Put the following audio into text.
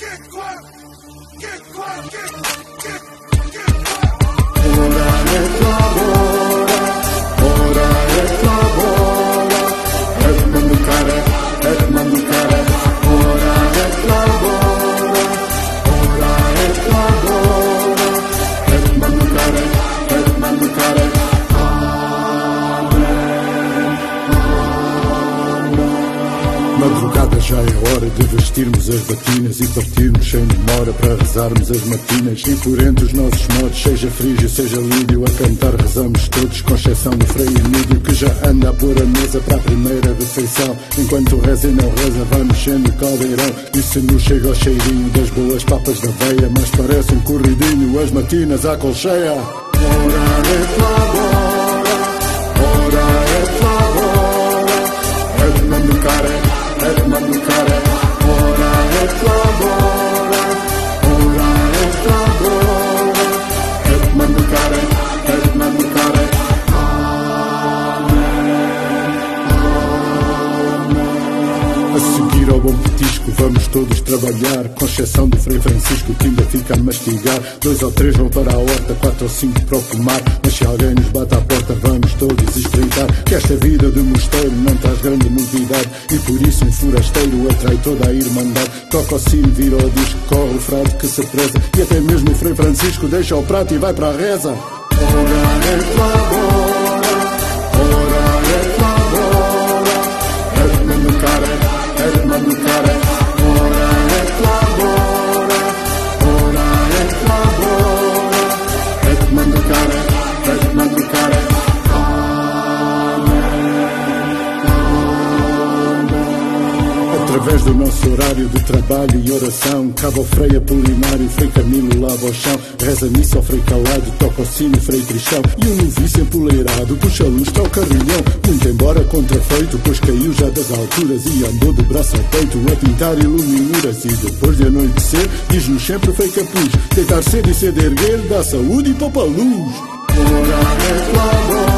Get quiet! Get quiet! Get quiet! Vestirmos as batinas e partirmos sem demora para rezarmos as matinas. Influente os nossos modos, seja frígio, seja lídio, a cantar rezamos todos, com exceção do freio Emílio, que já anda a pôr a mesa para a primeira refeição. Enquanto reza e não reza, vai mexendo o caldeirão. E se nos chega o cheirinho das boas papas da veia, mas parece um corridinho, as matinas à colcheia. É tua Vamos todos trabalhar, com exceção do Frei Francisco que ainda fica a mastigar. Dois ou três vão para a horta, quatro ou cinco para o pomar. Mas se alguém nos bate à porta, vamos todos espreitar. Que esta vida de mosteiro não traz grande novidade. E por isso um forasteiro atrai toda a irmandade. Toca o sino, vira o disco, corre o frade que se preza. E até mesmo o Frei Francisco deixa o prato e vai para a reza. É Através do nosso horário de trabalho e oração. Cabo Frei Apolinário, Frei Camilo lava o chão. Reza missa ao Frei Calado, toca o sino Frei Cristão E o novice empoleirado puxa a luz, está o carrilhão Muito embora contrafeito, pois caiu já das alturas E andou de braço ao peito a pintar iluminuras. E depois de anoitecer, diz-nos sempre Frei Capuz Deitar cedo e cedo erguer, dá saúde e poupa luz. Ora é